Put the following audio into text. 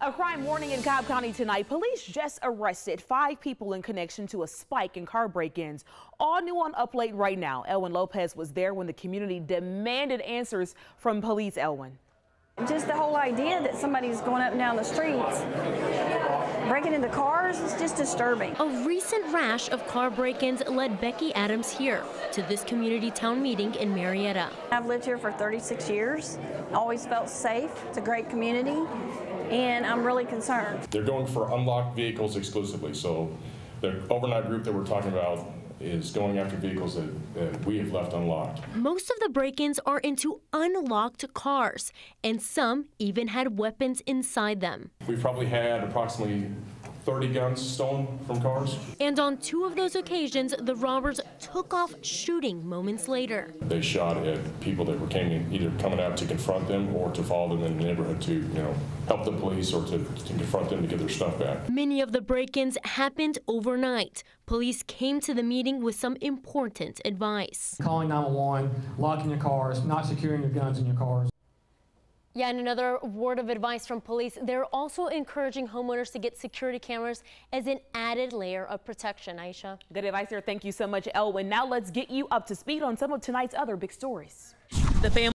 A crime warning in Cobb County tonight. Police just arrested five people in connection to a spike in car break-ins. All new on Up Late right now. Elwin Lopez was there when the community demanded answers from police. Elwin. Just the whole idea that somebody's going up and down the streets breaking into cars is just disturbing. A recent rash of car break-ins led Becky Adams here to this community town meeting in Marietta. I've lived here for 36 years. Always felt safe. It's a great community and I'm really concerned. They're going for unlocked vehicles exclusively. So the overnight group that we're talking about is going after vehicles that, that, we have left unlocked. Most of the break-ins are into unlocked cars, and some even had weapons inside them. We've probably had approximately 30 guns stolen from cars. And on two of those occasions, the robbers took off shooting moments later. They shot at people that were came either coming out to confront them or to follow them in the neighborhood to, you know, help the police or to, to confront them to get their stuff back. Many of the break-ins happened overnight. Police came to the meeting with some important advice. Calling 911, locking your cars, not securing your guns in your cars. Yeah, and another word of advice from police. They're also encouraging homeowners to get security cameras as an added layer of protection. Aisha. Good advice there. Thank you so much, Elwin. Now let's get you up to speed on some of tonight's other big stories. The family